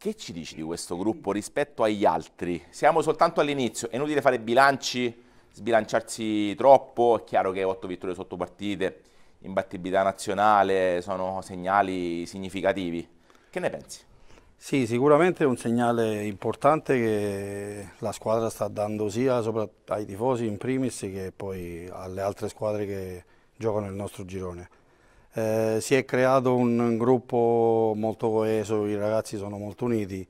Che ci dici di questo gruppo rispetto agli altri? Siamo soltanto all'inizio, è inutile fare bilanci, sbilanciarsi troppo, è chiaro che otto vittorie sotto partite, imbattibilità nazionale, sono segnali significativi. Che ne pensi? Sì, sicuramente è un segnale importante che la squadra sta dando sia ai tifosi in primis che poi alle altre squadre che giocano nel nostro girone. Eh, si è creato un gruppo molto coeso, i ragazzi sono molto uniti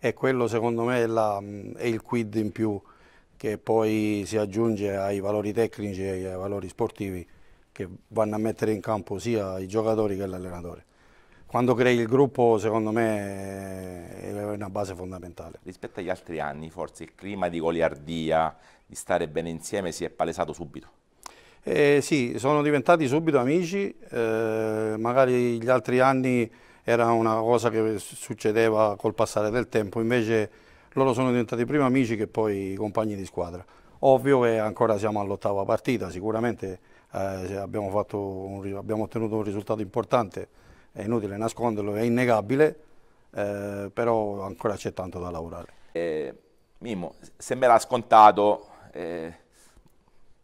e quello secondo me è, la, è il quid in più che poi si aggiunge ai valori tecnici e ai valori sportivi che vanno a mettere in campo sia i giocatori che l'allenatore. Quando crei il gruppo secondo me è una base fondamentale. Rispetto agli altri anni forse il clima di goliardia, di stare bene insieme si è palesato subito. Eh, sì, sono diventati subito amici, eh, magari gli altri anni era una cosa che succedeva col passare del tempo, invece loro sono diventati prima amici che poi compagni di squadra. Ovvio che ancora siamo all'ottava partita, sicuramente eh, abbiamo, un, abbiamo, ottenuto un risultato importante, è inutile nasconderlo, è innegabile, eh, però ancora c'è tanto da lavorare. Eh, Mimmo, sembrerà scontato eh,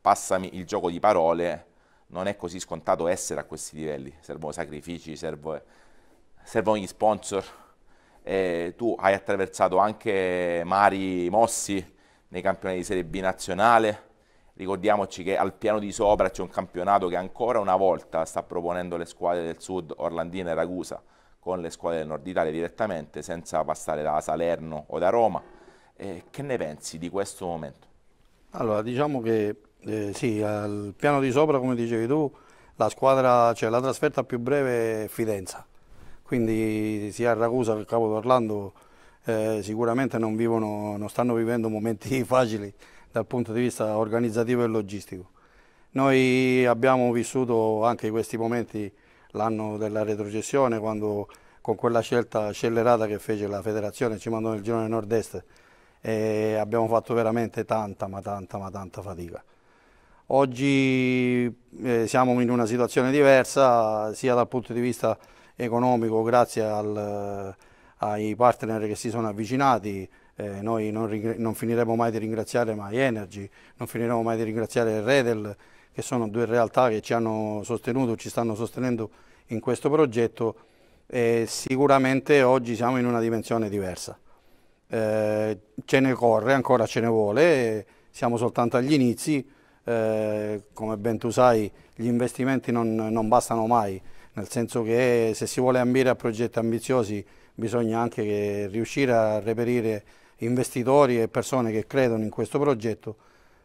passami il gioco di parole, non è così scontato essere a questi livelli, servono sacrifici, servono, servono gli sponsor. Eh, tu hai attraversato anche mari mossi nei campionati di Serie B nazionale, ricordiamoci che al piano di sopra c'è un campionato che ancora una volta sta proponendo le squadre del sud, Orlandina e Ragusa, con le squadre del nord Italia direttamente, senza passare da Salerno o da Roma. Eh, che ne pensi di questo momento? Allora, diciamo che eh, sì, al piano di sopra, come dicevi tu, la squadra, cioè la trasferta più breve è Fidenza, quindi sia Ragusa che Capo d'Orlando eh, sicuramente non, vivono, non stanno vivendo momenti facili dal punto di vista organizzativo e logistico. Noi abbiamo vissuto anche questi momenti l'anno della retrocessione, quando con quella scelta scellerata che fece la federazione ci mandò nel girone nord-est e abbiamo fatto veramente tanta, ma tanta, ma tanta fatica. Oggi eh, siamo in una situazione diversa sia dal punto di vista economico grazie al, ai partner che si sono avvicinati, eh, noi non, non, finiremo mai di ringraziare My Energy, non finiremo mai di ringraziare Redel che sono due realtà che ci hanno sostenuto, ci stanno sostenendo in questo progetto e sicuramente oggi siamo in una dimensione diversa. Eh, ce ne corre, ancora ce ne vuole, siamo soltanto agli inizi, eh, come ben tu sai gli investimenti non, non, bastano mai, nel senso che se si vuole ambire a progetti ambiziosi bisogna anche riuscire a reperire investitori e persone che credono in questo progetto.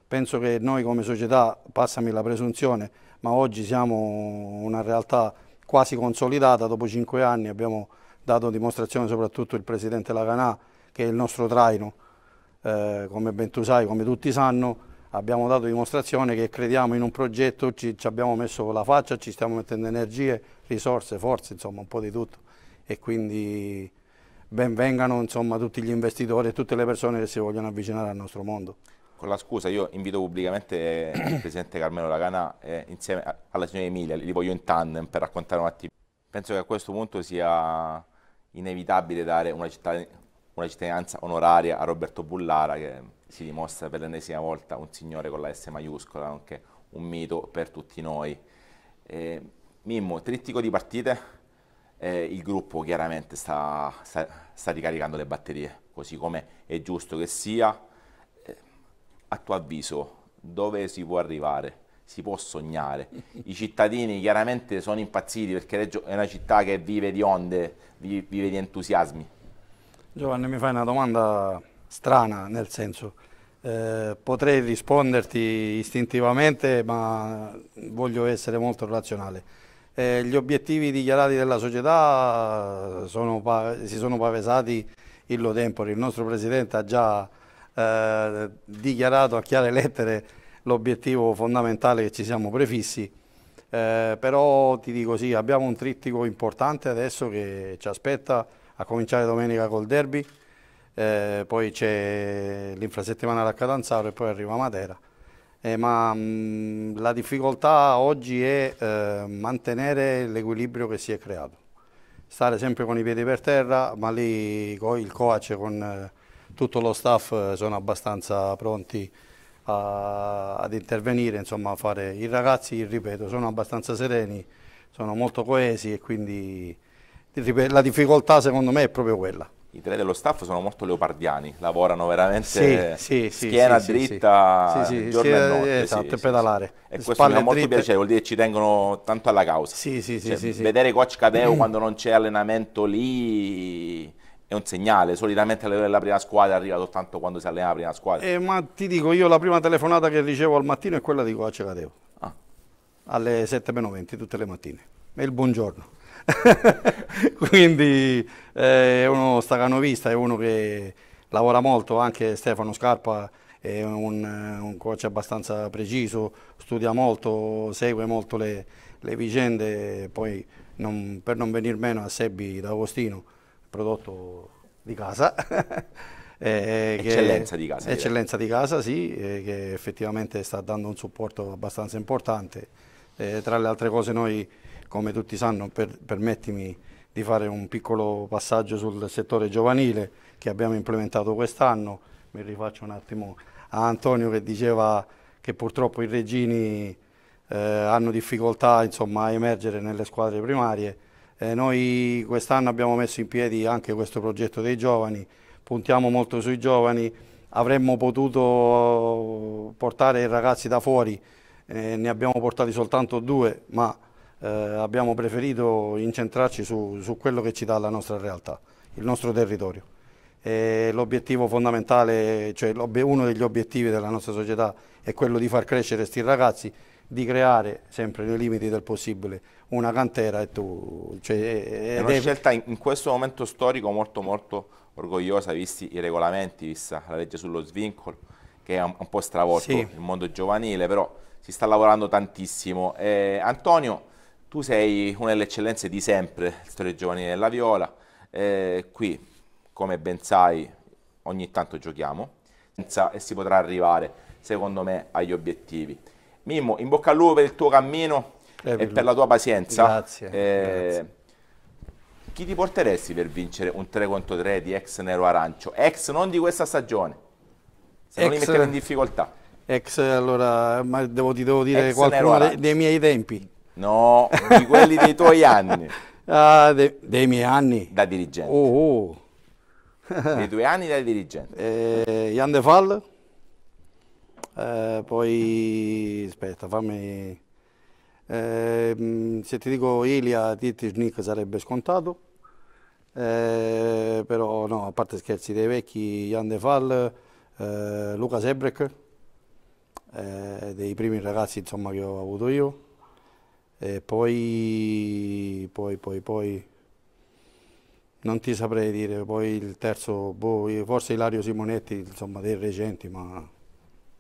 Penso che noi come società, passami la presunzione, ma oggi siamo una realtà quasi consolidata, dopo cinque anni abbiamo dato dimostrazione soprattutto il Presidente Laganà che è il nostro traino, eh, come ben tu sai, come tutti sanno, abbiamo dato dimostrazione che crediamo in un progetto, ci, ci, abbiamo messo la faccia, ci stiamo mettendo energie, risorse, forze, insomma un po' di tutto e quindi benvengano insomma, tutti gli investitori e tutte le persone che si vogliono avvicinare al nostro mondo. Con la scusa io invito pubblicamente il Presidente Carmelo Lagana eh, insieme alla signora Emilia, li voglio in tandem per raccontare un attimo. Penso che a questo punto sia inevitabile dare una, cittadin una cittadinanza onoraria a Roberto Bullara che si dimostra per l'ennesima volta un signore con la S maiuscola, nonché un mito per tutti noi. Eh, Mimmo, trittico di partite, eh, il gruppo chiaramente sta, sta, sta, ricaricando le batterie, così come è giusto che sia. Eh, a tuo avviso, dove si può arrivare? Si può sognare. I cittadini chiaramente sono impazziti perché Reggio è una città che vive di onde, vive di entusiasmi. Giovanni, mi fai una domanda strana, nel senso, eh, potrei risponderti istintivamente, ma voglio essere molto razionale. Eh, gli obiettivi dichiarati della società sono, si sono pavesati illo tempore. Il nostro Presidente ha già eh, dichiarato a chiare lettere l'obiettivo fondamentale che ci siamo prefissi. Eh, però ti dico sì, abbiamo un trittico importante adesso che ci aspetta a cominciare domenica col derby eh, poi c'è l'infrasettimanale a Catanzaro e poi arriva Matera. Eh, ma mh, la difficoltà oggi è eh, mantenere l'equilibrio che si è creato. stare sempre con i piedi per terra, ma lì il coach con eh, tutto lo staff eh, sono abbastanza pronti a, ad intervenire, insomma a fare i ragazzi, ripeto, sono abbastanza sereni, sono molto coesi e quindi la difficoltà secondo me è proprio quella i tre dello staff sono molto leopardiani, lavorano veramente sì, sì, schiena sì, dritta sì, giorno e notte. Esatto, pedalare. E questo mi fa molto piacere, vuol dire che ci tengono tanto alla causa. Sì, sì, cioè, sì, vedere coach Cadeo quando non c'è allenamento lì è un segnale, solitamente la prima squadra arriva soltanto quando si allena la prima squadra. Eh, ma ti dico, io la prima telefonata che ricevo al mattino è quella di coach Cadeo, ah. alle 7.20 tutte le mattine, è il buongiorno. quindi eh, è uno stacanovista, è uno che lavora molto, anche Stefano Scarpa è un, un coach abbastanza preciso, studia molto, segue molto le, le vicende, poi non, per non venir meno a Sebbi d'Agostino, prodotto di casa. eh, eccellenza di casa. Eccellenza di casa, sì, eh, che effettivamente sta dando un supporto abbastanza importante. Eh, tra le altre cose noi come tutti sanno, per, permettimi di fare un piccolo passaggio sul settore giovanile che abbiamo implementato quest'anno. Mi rifaccio un attimo a Antonio che diceva che purtroppo i regini eh, hanno difficoltà insomma, a emergere nelle squadre primarie. Eh, noi quest'anno abbiamo messo in piedi anche questo progetto dei giovani, puntiamo molto sui giovani, avremmo potuto portare i ragazzi da fuori, eh, ne abbiamo portati soltanto due, ma eh, abbiamo preferito incentrarci su, su, quello che ci dà la nostra realtà, il nostro territorio. L'obiettivo fondamentale, cioè uno degli obiettivi della nostra società è quello di far crescere questi ragazzi, di creare, sempre nei limiti del possibile, una cantera. E tu, cioè, è una scelta in, in questo momento storico molto molto orgogliosa, visti i regolamenti, vista la legge sullo svincolo, che ha un, un po' stravolto sì. il mondo giovanile, però si sta lavorando tantissimo. Eh, Antonio, tu sei una delle eccellenze di sempre, storia giovanile della Viola, eh, qui, come ben sai, ogni tanto giochiamo e si potrà arrivare, secondo me, agli obiettivi. Mimmo, in bocca al lupo per il tuo cammino eh, e per la tua pazienza. Grazie, eh, grazie. Chi ti porteresti per vincere un 3 contro 3 di ex Nero Arancio? Ex non di questa stagione, se ex, non li mettere in difficoltà. Ex, allora, ma devo, ti devo dire ex qualcuno dei miei tempi. No, di quelli dei tuoi anni. Ah, de, dei miei anni? Da dirigente. Oh, oh. dei tuoi anni da dirigente. Eh, Jan De Fall, eh, poi aspetta, fammi... Eh, se ti dico Ilia Titisnik sarebbe scontato, eh, però no, a parte scherzi dei vecchi, Jan De Fall, eh, Luca Sebrek, eh, dei primi ragazzi insomma, che ho avuto io. E poi, poi, poi, poi, non ti saprei dire, poi il terzo, boh, forse Ilario Simonetti, insomma, dei recenti, ma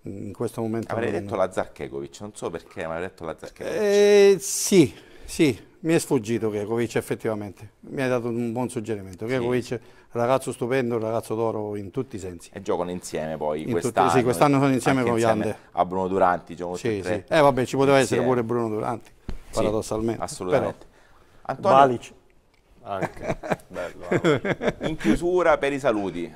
in questo momento... Avrei non... detto la Zarkekovic, non so perché, ma avrei detto la Zarkekovic. Eh, sì, sì, mi è sfuggito Kekovic effettivamente, mi hai dato un buon suggerimento. Sì. Kekovic, ragazzo stupendo, ragazzo d'oro in tutti i sensi. E giocano insieme poi quest'anno. Sì, quest'anno sono insieme con Yande. A Bruno Duranti, gioco sì, sì. Eh vabbè, ci poteva insieme. essere pure Bruno Duranti paradossalmente. assolutamente. Però, Antonio, Balic. Anche, bello. In chiusura per i saluti,